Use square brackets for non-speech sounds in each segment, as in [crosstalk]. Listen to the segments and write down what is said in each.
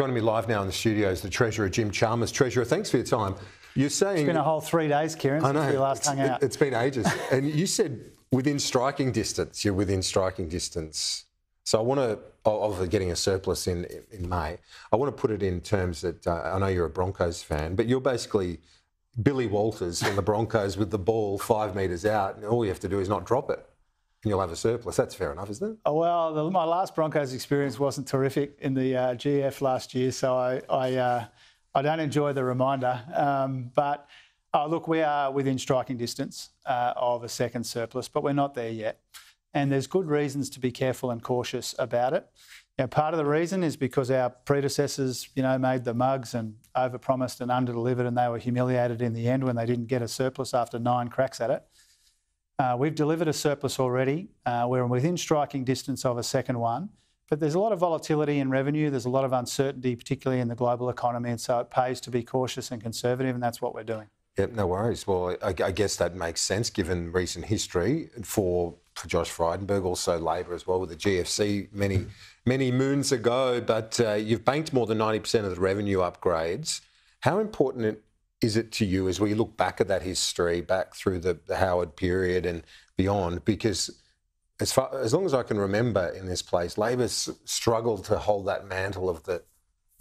Joining me live now in the studio is the Treasurer, Jim Chalmers. Treasurer, thanks for your time. You're saying. It's been a whole three days, Kieran, since we last hung out. It's been ages. [laughs] and you said within striking distance, you're within striking distance. So I want to, of getting a surplus in in May, I want to put it in terms that uh, I know you're a Broncos fan, but you're basically Billy Walters in the Broncos with the ball five metres out, and all you have to do is not drop it and you'll have a surplus. That's fair enough, isn't it? Oh, well, the, my last Broncos experience wasn't terrific in the uh, GF last year, so I I, uh, I don't enjoy the reminder. Um, but oh, look, we are within striking distance uh, of a second surplus, but we're not there yet. And there's good reasons to be careful and cautious about it. Know, part of the reason is because our predecessors, you know, made the mugs and overpromised and underdelivered, and they were humiliated in the end when they didn't get a surplus after nine cracks at it. Uh, we've delivered a surplus already. Uh, we're within striking distance of a second one. But there's a lot of volatility in revenue. There's a lot of uncertainty, particularly in the global economy. And so it pays to be cautious and conservative, and that's what we're doing. Yep, no worries. Well, I, guess that makes sense given recent history for, for Josh Frydenberg, also Labor as well with the GFC many, many moons ago. But uh, you've banked more than 90% of the revenue upgrades. How important is it to you as we look back at that history, back through the, the Howard period and beyond? Because as far as long as I can remember in this place, Labor's struggled to hold that mantle of the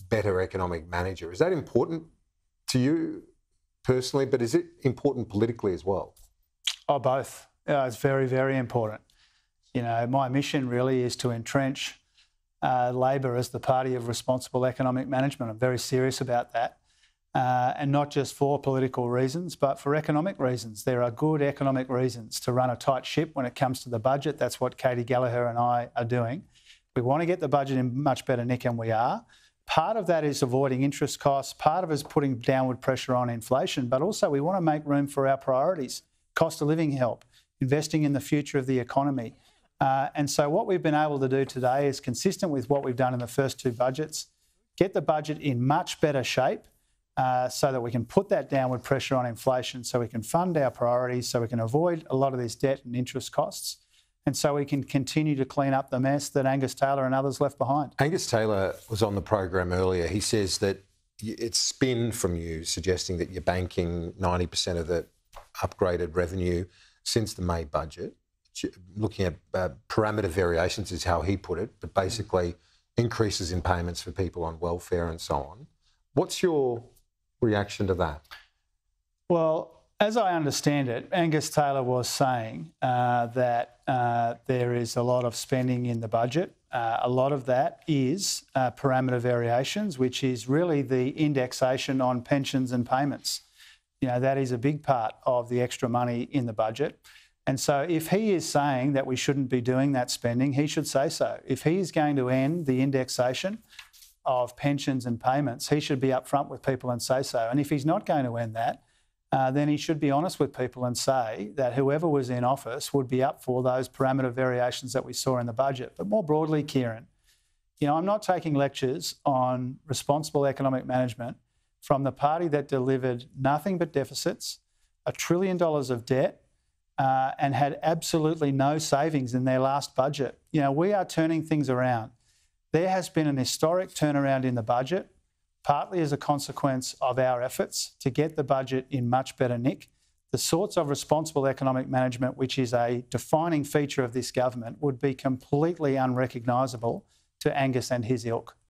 better economic manager. Is that important to you personally? But is it important politically as well? Oh, both. Yeah, it's very, very important. You know, my mission really is to entrench uh, Labor as the party of responsible economic management. I'm very serious about that uh, and not just for political reasons, but for economic reasons. There are good economic reasons to run a tight ship when it comes to the budget. That's what Katy Gallagher and I are doing. We want to get the budget in much better nick, and we are. Part of that is avoiding interest costs. Part of it is putting downward pressure on inflation. But also, we want to make room for our priorities cost of living help, investing in the future of the economy. Uh, and so, what we've been able to do today is consistent with what we've done in the first two budgets get the budget in much better shape uh, so that we can put that downward pressure on inflation, so we can fund our priorities, so we can avoid a lot of these debt and interest costs, and so we can continue to clean up the mess that Angus Taylor and others left behind. Angus Taylor was on the program earlier. He says that it's spin from you suggesting that you're banking 90% of the upgraded revenue since the May budget. Looking at uh, parameter variations is how he put it, but basically increases in payments for people on welfare and so on. What's your reaction to that? Well, as I understand it, Angus Taylor was saying uh, that uh, there is a lot of spending in the budget. Uh, a lot of that is uh, parameter variations, which is really the indexation on pensions and payments. You know, that is a big part of the extra money in the budget. And so, if he is saying that we shouldn't be doing that spending, he should say so. If he is going to end the indexation, of pensions and payments, he should be upfront with people and say so. And if he's not going to end that, uh, then he should be honest with people and say that whoever was in office would be up for those parameter variations that we saw in the budget. But more broadly, Kieran, you know, I'm not taking lectures on responsible economic management from the party that delivered nothing but deficits, a trillion dollars of debt, uh, and had absolutely no savings in their last budget. You know, we are turning things around. There has been an historic turnaround in the budget, partly as a consequence of our efforts to get the budget in much better nick. The sorts of responsible economic management, which is a defining feature of this government, would be completely unrecognisable to Angus and his ilk.